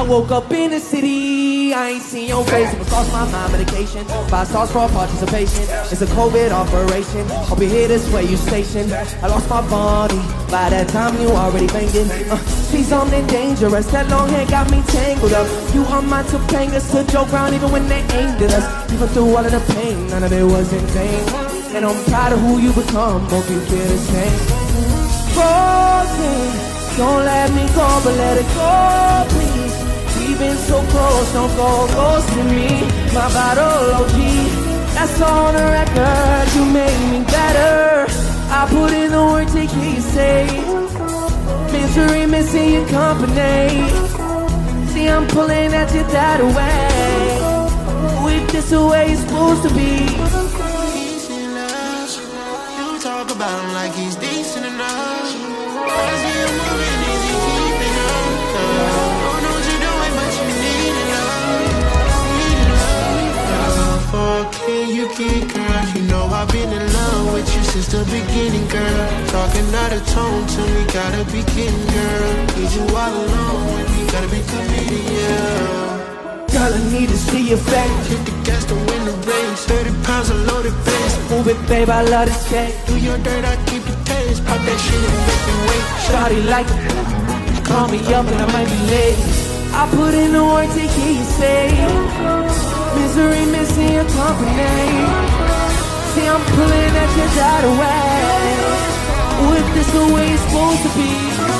I woke up in the city, I ain't seen your face. I'ma lost my mind medication. Five stars for participation. It's a COVID operation. I'll be here this way, you stationed. I lost my body. By that time you already banging. Uh, see something dangerous. That long hair got me tangled up. You are my Topanga, stood your ground even when they aimed at us. Even through all of the pain, none of it was in vain. And I'm proud of who you become. Hope you feel the same. Frozen. Don't let me go, but let it go, been so close, don't go close to me. My OG, that's on the record. You made me better. I put in the work to hear you say. Misery missing your company. See, I'm pulling at you that way. If this the way it's supposed to be. Enough. You talk about him like he's decent enough. Girl. You know I've been in love with you since the beginning, girl. Talking out of tone to me, gotta be kidding, girl. Need you all alone with me, gotta be committed, yeah. Girl, I need to see your face. Hit the gas to win the race. 30 pounds of loaded face. Move it, babe, I love this cake. Do your dirt, I keep the taste. Pop that shit and make it wait. Shawty like it. Call me up and I might be late. I put in the work to hear you say. See, I'm pulling at your that away. With this the way it's supposed to be.